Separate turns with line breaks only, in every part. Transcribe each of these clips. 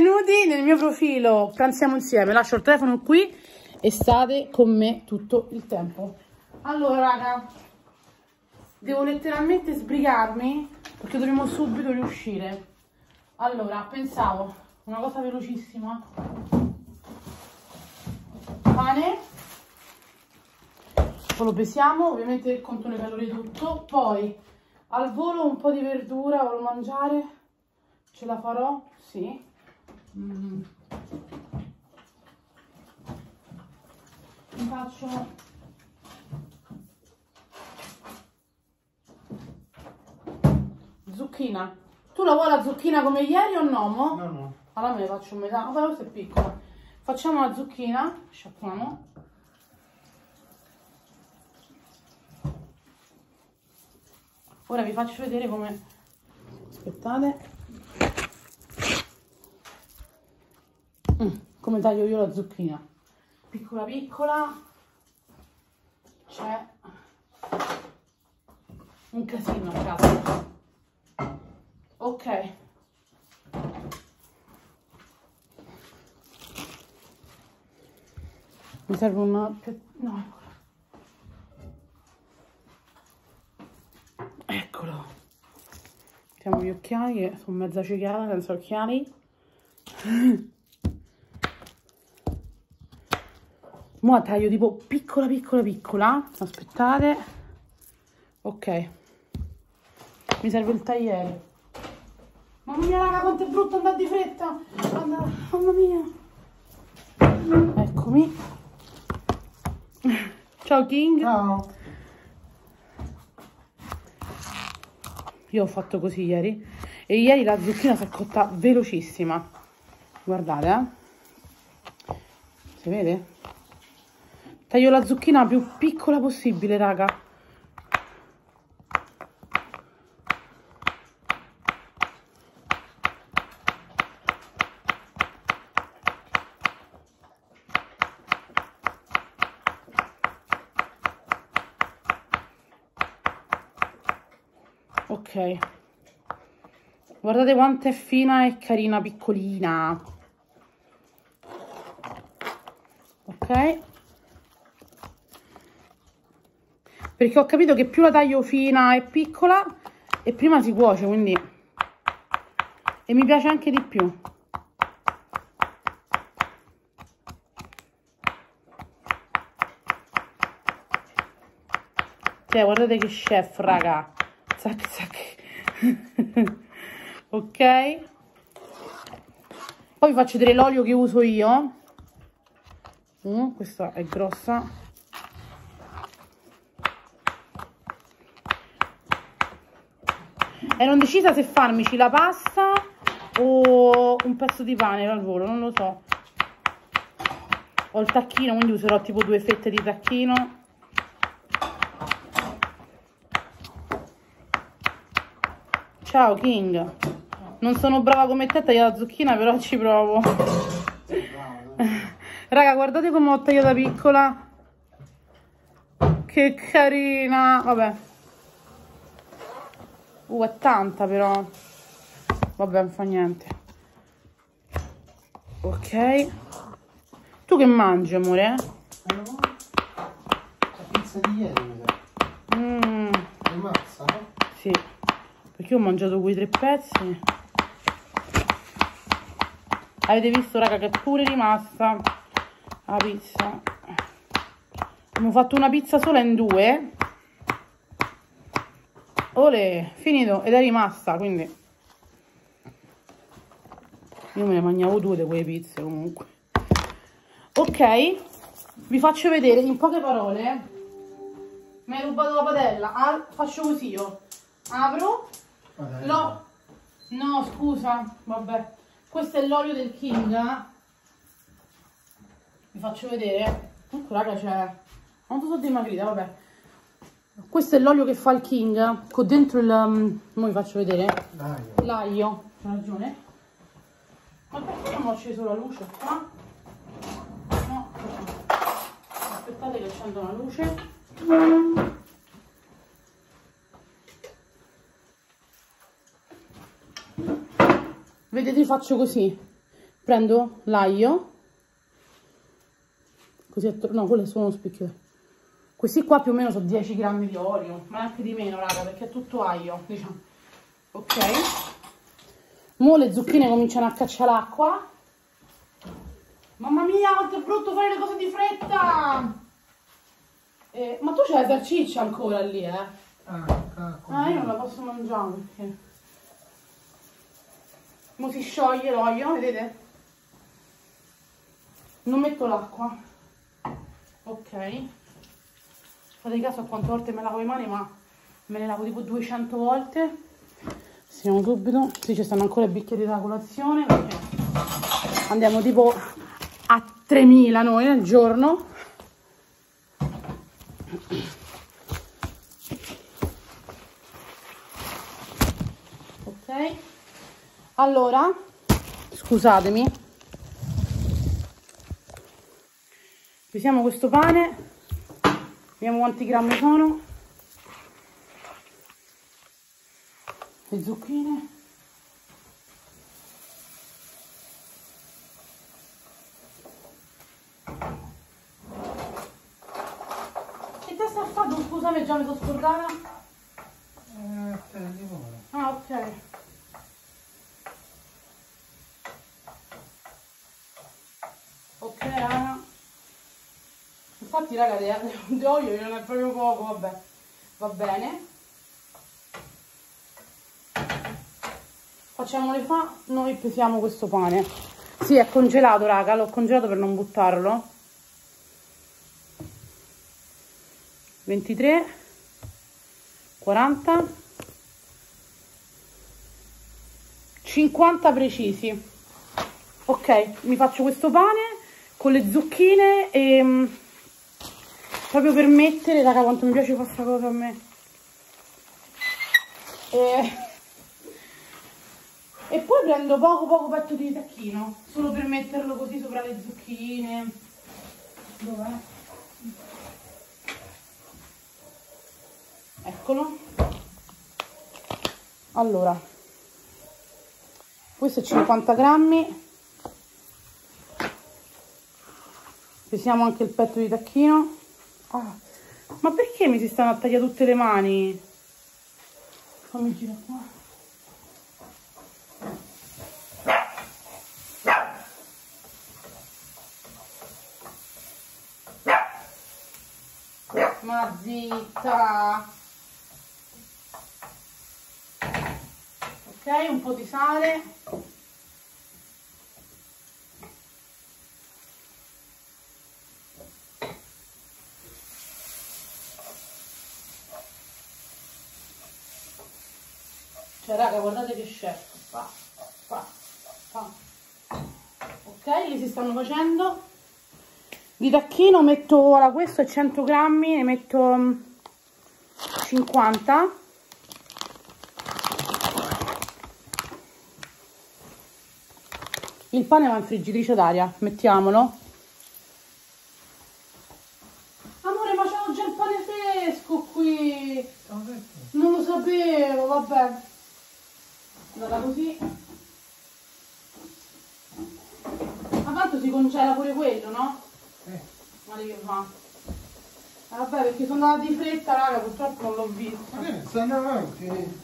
Benvenuti nel mio profilo Pranziamo insieme. Lascio il telefono qui e state con me tutto il tempo. Allora, raga, devo letteralmente sbrigarmi perché dobbiamo subito riuscire. Allora, pensavo una cosa velocissima. Pane. Poi lo pesiamo, ovviamente conto le calorie tutto. Poi al volo un po' di verdura, voglio mangiare. Ce la farò? Sì. Mm. Mi faccio zucchina. Tu la vuoi la zucchina come ieri o no? Mo?
No, no.
Allora me ne faccio metà. Ma questa è piccola. Facciamo la zucchina, sciacquiamo. Ora vi faccio vedere come... Aspettate. Mm, come taglio io la zucchina. Piccola piccola. C'è un casino a casa. Ok. Mi serve una... No. Eccolo. Mettiamo gli occhiali che sono mezza cecata senza occhiali. Mo' taglio tipo piccola piccola piccola. Aspettate. Ok. Mi serve il tagliere. Mamma mia raga quanto è brutto andare di fretta. Andare... Mamma mia. Eccomi. Ciao King.
Ciao.
Io ho fatto così ieri. E ieri la zucchina si è cotta velocissima. Guardate, eh. Si vede? Taglio la zucchina più piccola possibile, raga. Ok. Guardate quanto è fina e carina, piccolina. Ok. Perché ho capito che più la taglio fina e piccola e prima si cuoce, quindi... E mi piace anche di più. Cioè, guardate che chef, raga. Zac, zac. ok. Poi vi faccio vedere l'olio che uso io. Uh, questa è grossa. Ero indecisa se farmici la pasta o un pezzo di pane al volo, non lo so. Ho il tacchino, quindi userò tipo due fette di tacchino. Ciao King. Non sono brava come te a tagliare la zucchina, però ci provo. Raga, guardate come ho tagliata piccola. Che carina. Vabbè. Uh, è tanta però. Vabbè, non fa niente. Ok. Tu che mangi, amore?
La pizza di ieri mi sa.
Mmm,
È mazza, no?
sì. Perché ho mangiato quei tre pezzi. Avete visto, raga, che è pure rimasta la pizza. Abbiamo fatto una pizza sola in due. Ole, finito ed è rimasta, quindi io me ne mangiavo due di quelle pizze comunque. Ok, vi faccio vedere in poche parole. Mi hai rubato la padella. Ah, faccio così io. Apro. Lo... No, scusa, vabbè. Questo è l'olio del King. Vi faccio vedere. Ecco, raga, c'è... Non so dimagrita, vabbè. Questo è l'olio che fa il King. Con dentro il... um, vi faccio vedere. L'aglio. C'ha ragione. Ma perché non ho acceso la luce qua? No. Aspettate che accendo la luce. Vedete, faccio così. prendo l'aglio, così, attor- no, quello è solo uno spicchio. Questi qua più o meno sono 10 grammi di olio, ma anche di meno, raga, perché è tutto aglio, diciamo. Ok. Mo' le zucchine cominciano a cacciare l'acqua. Mamma mia, quanto è brutto fare le cose di fretta! Eh, ma tu c'hai la salsiccia ancora lì, eh?
Ah, cacco.
Ah, io non la posso mangiare perché... Mo si scioglie l'olio, vedete? Non metto l'acqua. Ok. Fate caso a quante volte me lavo le mani, ma me le lavo tipo 200 volte. Siamo subito. Sì, ci stanno ancora i bicchieri da colazione. Andiamo tipo a 3000 noi al giorno. Ok. Allora, scusatemi. Pesiamo questo pane. Vediamo quanti grammi sono. Le zucchine. Che testa ha fatto? Scusami, già mi sono scordata.
Eh.
Ah, ok. Ok, raga. Infatti, raga, di, olio non è proprio poco, vabbè. Va bene. Facciamole fa, noi pesiamo questo pane. Sì, è congelato, raga, l'ho congelato per non buttarlo. 23 40 50 precisi ok mi faccio questo pane con le zucchine e mm, proprio per mettere raga quanto mi piace questa cosa a me. E, e poi prendo poco poco petto di tacchino solo per metterlo così sopra le zucchine. Dov'è? eccolo. Allora questo è 50 grammi. Pesiamo anche il petto di tacchino Ah, ma perché mi si stanno a tagliare tutte le mani? Fammi girare qua. Ma zitta. Ok un po' di sale cioè raga guardate che chef fa, fa, fa. ok li si stanno facendo. Di tacchino metto ora questo è 100 grammi ne metto mm, 50 il pane va in friggitrice d'aria mettiamolo amore ma c'ho già il pane fresco qui non lo sapevo vabbè andata così ma tanto si congela pure quello no?
Eh,
Guarda che fa. Eh, vabbè, perché sono andata di fretta, raga, purtroppo non l'ho visto.
ma che ne stanno avanti?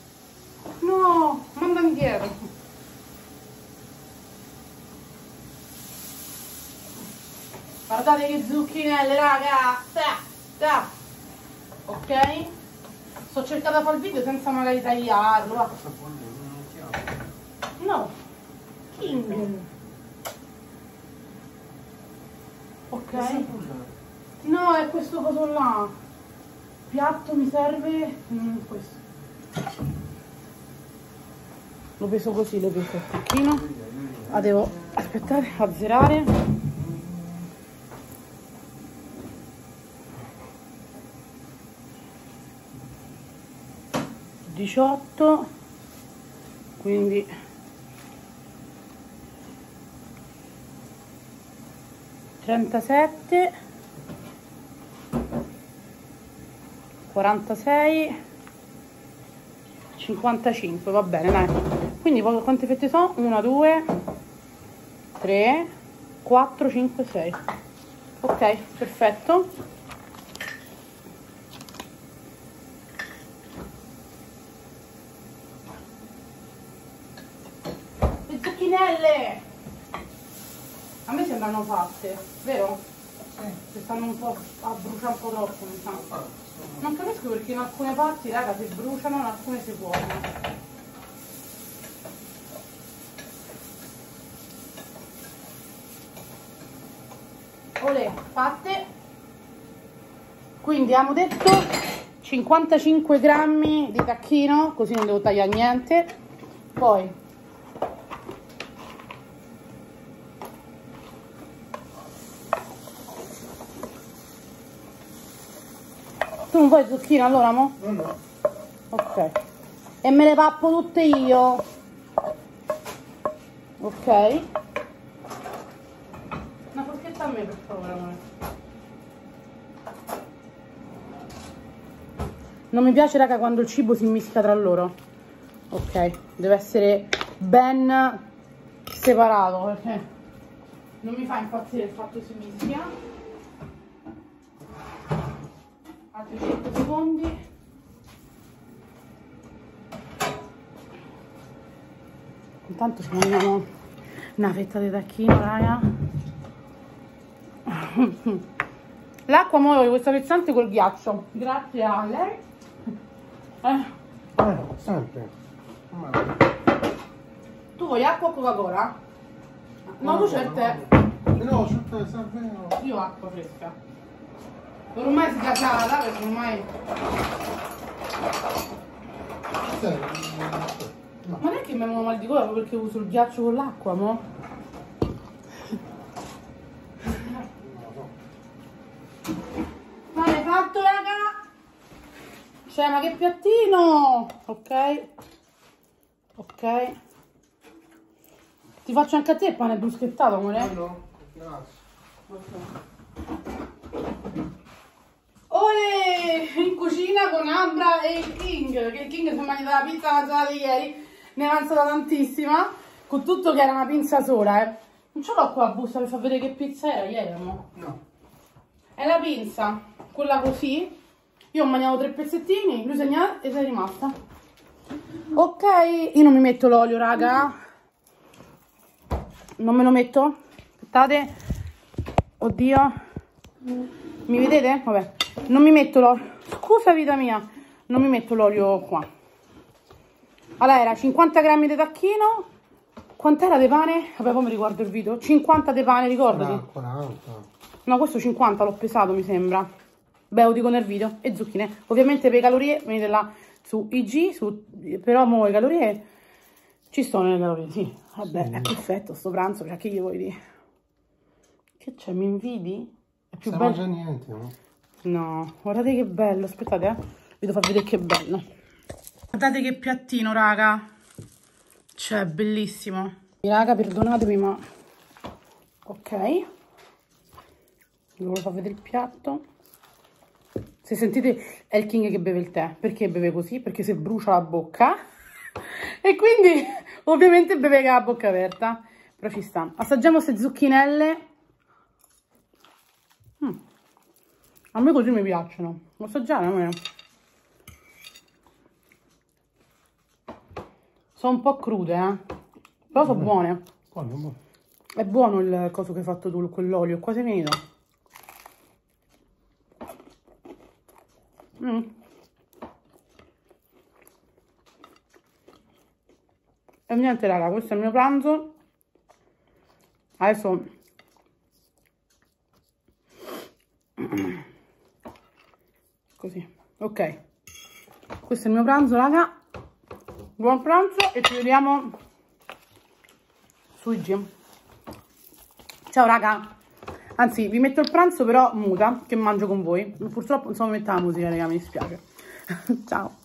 No, manda indietro. Guardate che zucchinelle, raga. Ta, ta. Ok? Sto cercando di fare il video senza magari tagliarlo. No. King. Ok. No, è questo coso là. Piatto mi serve mm, questo. Lo peso così, lo peso il tacchino. La devo aspettare, azzerare. Diciotto, quindi trentasette, quarantasei, cinquantacinque, va bene, dai. Quindi qu- quante fette sono? Una, due, 3, 4, 5, 6. Ok, perfetto. Le zucchinelle! Sembrano fatte, vero? Che stanno un po' a bruciare un po' troppo, mi sa. Non capisco perché in alcune parti, raga, si bruciano, in alcune si cuociono. Olè, fatte. Quindi abbiamo detto 55 grammi di tacchino, così non devo tagliare niente. Poi Tu non vuoi zucchine allora, mo?
No, no.
Ok. E me le pappo tutte io. Ok. Una forchetta a me, per favore, amore. Non mi piace, raga, quando il cibo si mischia tra loro. Ok, deve essere ben separato, perché non mi fa impazzire il fatto che si mischia. Altri 5 secondi. Intanto ci mangiamo una fetta di tacchino raga. L'acqua muove questo frizzante col ghiaccio. Grazie a lei eh,
Eh, sempre. Ma-
tu vuoi acqua o coca cola? no tu c'è il tè
No, c'è no.
io acqua fresca ormai si casata perché ormai
no.
non è che mi vengono mal di gola perché uso il ghiaccio con l'acqua mo ma l'hai fatto raga? cioè ma che piattino ok ok ti faccio anche a te il pane bruschettato amore
No, grazie.
Ore in cucina con Ambra e il King, che il King si è mangiato la pizza mangiata ieri, ne è avanzata tantissima, con tutto che era una pinza sola, eh. Non ce l'ho qua la busta per far vedere che pizza era ieri, amore.
No.
È la pinza, quella così. Io ho mangiato tre pezzettini, lui segna e sei rimasta. Ok, io non mi metto l'olio, raga. Non me lo metto? Aspettate. Oddio. Mi vedete? Vabbè. Non mi metto l'olio. Scusa vita mia. Non mi metto l'olio qua. Allora era 50 grammi di tacchino. Quant'era di pane? Vabbè, poi mi ricordo il video. 50 di pane, ricordati.
No, 40.
No, questo 50 l'ho pesato, mi sembra. Beh, lo dico nel video. E zucchine. Ovviamente per le calorie venite là su IG, su... però mo le calorie ci sono le calorie, sì. Vabbè,
Sì.
è perfetto sto pranzo, cioè che gli vuoi dire? Che c'è, mi invidi? È più
Non
bello.
niente, no?
No, guardate che bello, aspettate, eh. Vi devo far vedere che bello. Guardate che piattino, raga. Cioè, bellissimo. Raga, perdonatemi, ma... Ok. Vi volevo far vedere il piatto. Se sentite, è il King che beve il tè. Perché beve così? Perché si brucia la bocca. e quindi, ovviamente, beve con la bocca aperta. Però ci sta. Assaggiamo queste zucchinelle. Mm. A me così mi piacciono. Lo assaggiare a me. Sono un po' crude, eh. Però sono buone.
Buono, buono.
È buono il coso che hai fatto tu, quell'olio. È quasi finito. Mm. E niente raga, questo è il mio pranzo. Adesso così. Ok. Questo è il mio pranzo, raga. Buon pranzo e ci vediamo su IG. Ciao raga. Anzi, vi metto il pranzo però muta, che mangio con voi. Purtroppo non so mettere la musica, raga, mi dispiace. Ciao.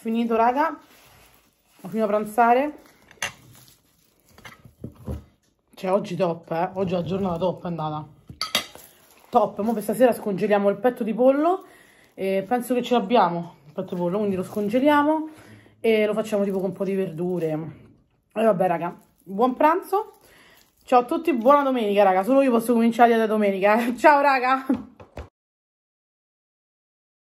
Finito raga. Ho finito a pranzare. Cioè oggi top eh. Oggi è la giornata top è andata. Top. Mo per stasera scongeliamo il petto di pollo e penso che ce l'abbiamo il petto di pollo quindi lo scongeliamo e lo facciamo tipo con un po' di verdure. E vabbè raga buon pranzo. Ciao a tutti buona domenica raga. Solo io posso cominciare da domenica. Ciao raga